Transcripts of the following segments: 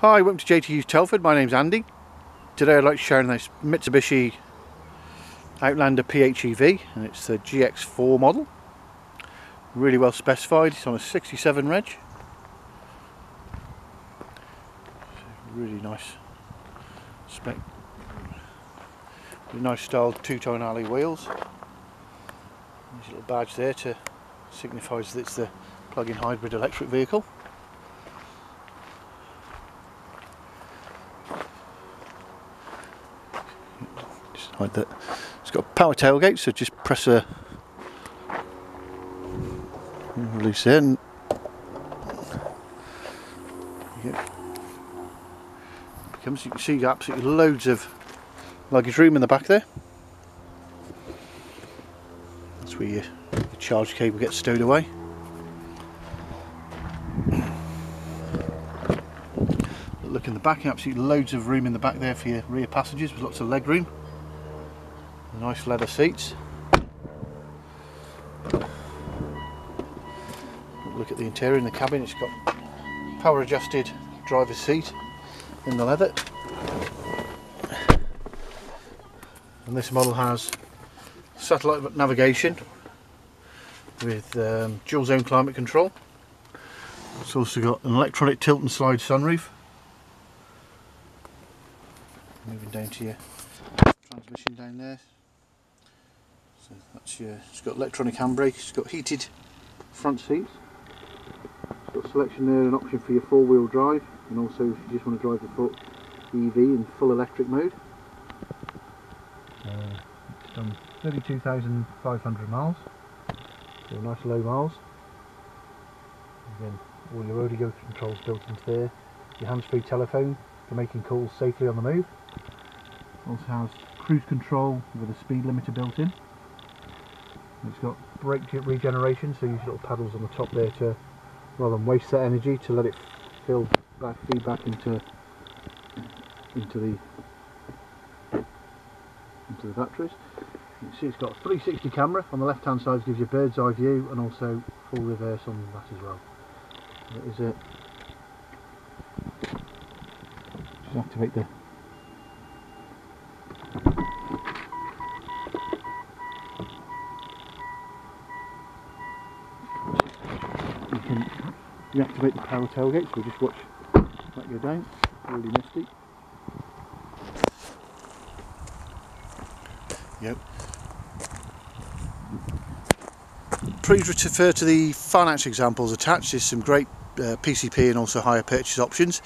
Hi, welcome to JT Hughes Telford. My name's Andy. Today I'd like to share this Mitsubishi Outlander PHEV and it's the GX4 model. Really well specified, it's on a 67 reg. Really nice spec. Really nice styled two-tone alloy wheels. There's a little badge there to signifies that it's the plug-in hybrid electric vehicle. Like that. It's got a power tailgate, so just press a release it. And becomes you can see absolutely loads of luggage room in the back there. That's where your, your charge cable gets stowed away. Look in the back, absolutely loads of room in the back there for your rear passengers with lots of leg room. Nice leather seats. Look at the interior in the cabin, it's got power adjusted driver's seat in the leather. And this model has satellite navigation with um, dual zone climate control. It's also got an electronic tilt and slide sunroof. Moving down to your transmission down there. So that's your, it's got electronic handbrake, it's got heated front seats. It's got selection there, an option for your four-wheel drive, and also if you just want to drive the full EV in full electric mode. Uh, it's done 32,500 miles, so nice low miles. Again, all your audio controls built into there. Your hands-free telephone for making calls safely on the move. Also has cruise control with a speed limiter built in. It's got brake regeneration, so use little paddles on the top there to, rather than waste that energy, to let it fill back, feed back into into the into the batteries. You can see it's got a 360 camera on the left hand side, gives you bird's eye view, and also full reverse on that as well. That is it. Just activate the can reactivate the power tailgate, so just watch that go down. Really misty. Yep. Please refer to the finance examples attached. There's some great uh, PCP and also hire purchase options.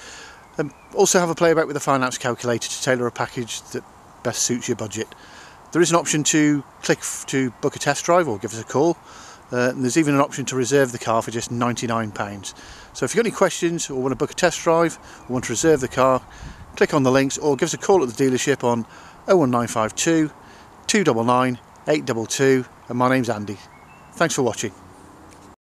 Um, also have a play about with the finance calculator to tailor a package that best suits your budget. There is an option to click to book a test drive or give us a call. Uh, there's even an option to reserve the car for just £99. So if you've got any questions or want to book a test drive or want to reserve the car, click on the links or give us a call at the dealership on 01952 299 822 and my name's Andy. Thanks for watching.